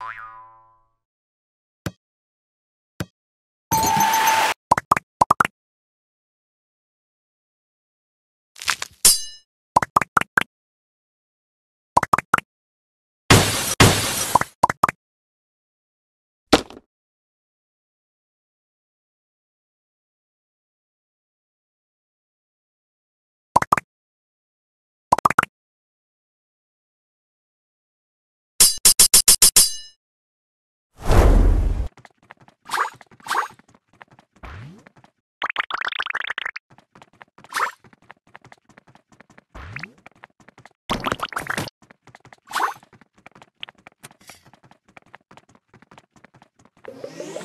Bye. Yeah.